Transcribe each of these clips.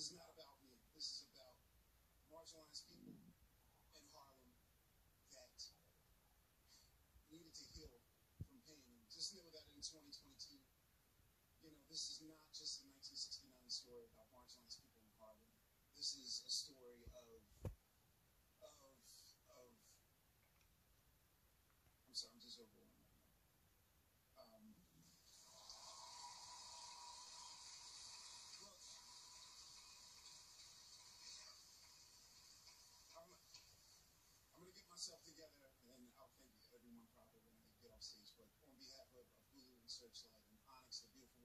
this is not about me. This is about marginalized people in Harlem that needed to heal from pain. And just know that in 2022, you know, this is not just a 1969 story about marginalized people in Harlem. This is a story of, of, stage. But on behalf of, of Hulu and Searchlight and Onyx, the beautiful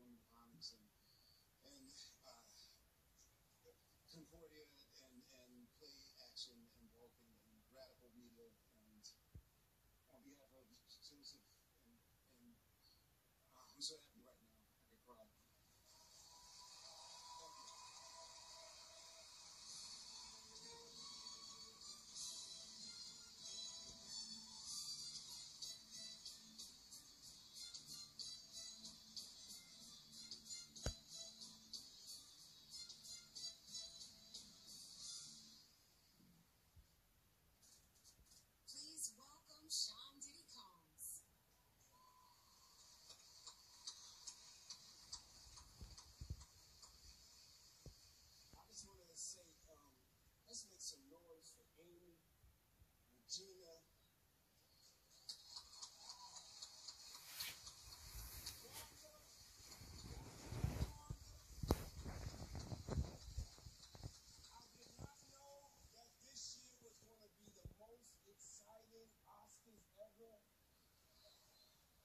ever.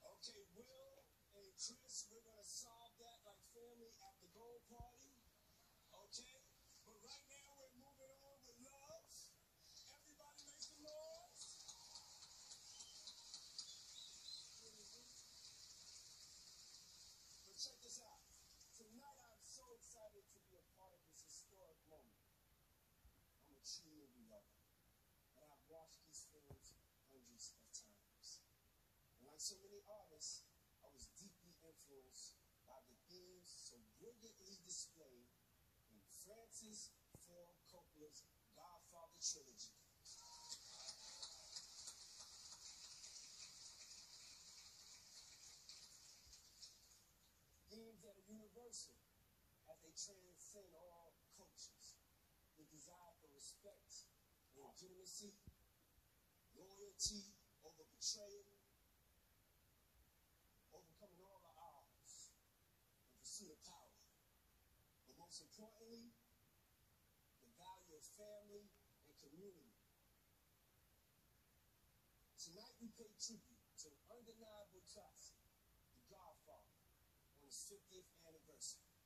Okay, Will and Chris, we're going to solve that like family at the gold party. Okay? But right now we're moving True movie lover. And I've watched these films hundreds of times. And like so many artists, I was deeply influenced by the themes so brilliantly displayed in Francis Ford Coppola's Godfather trilogy. Themes that are universal as they transcend all desire for respect, legitimacy, loyalty over betrayal, overcoming all the odds in pursuit of power. But most importantly, the value of family and community. Tonight we pay tribute to undeniable classic, The Godfather, on its 50th anniversary.